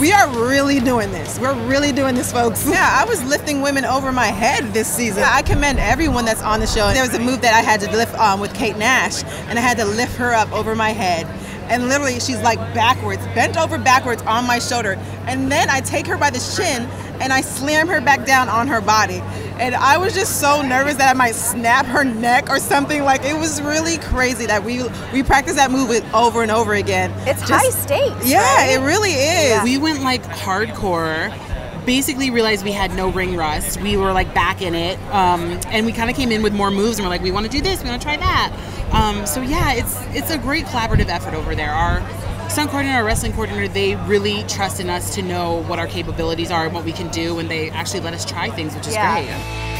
We are really doing this. We're really doing this, folks. Yeah, I was lifting women over my head this season. I commend everyone that's on the show. There was a move that I had to lift um, with Kate Nash, and I had to lift her up over my head. And literally, she's like backwards, bent over backwards on my shoulder. And then I take her by the shin and I slam her back down on her body. And I was just so nervous that I might snap her neck or something. Like it was really crazy that we we practiced that move over and over again. It's Just- high stakes. Yeah, right? it really is. We went like hardcore. Basically, realized we had no ring rust. We were like back in it, um, and we kind of came in with more moves, and we're like, we want to do this, we want to try that. Um, so yeah, it's it's a great collaborative effort over there. Our stunt coordinator, our wrestling coordinator, they really trust in us to know what our capabilities are and what we can do, and they actually let us try things, which is Yeah. great.